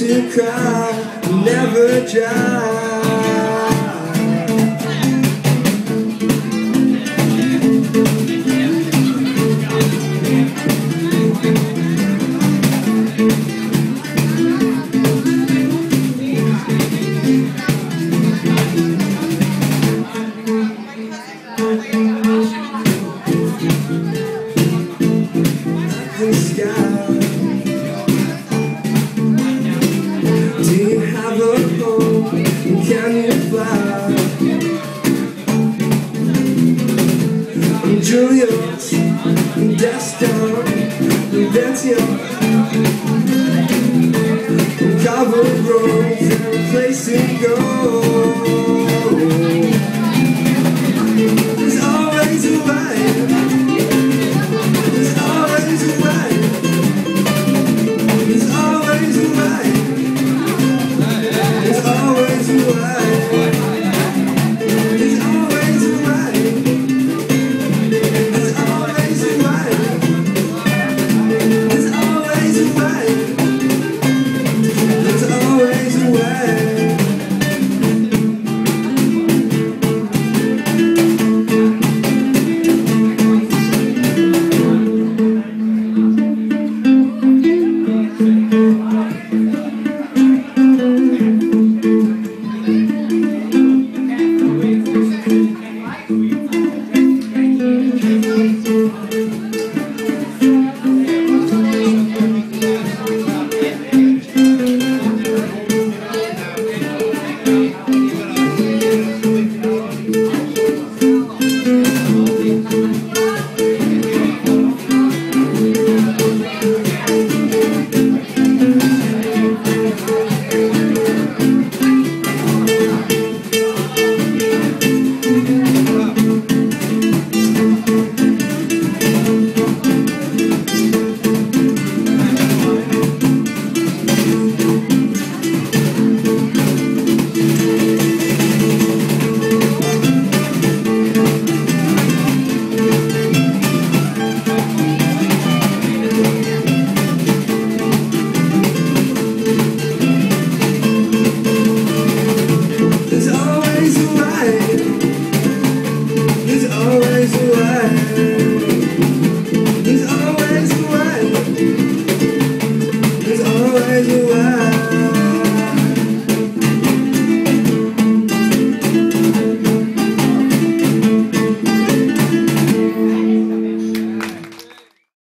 who cry. Never dry ever? Can you fly? I'm Julius, I'm I'm Ventia,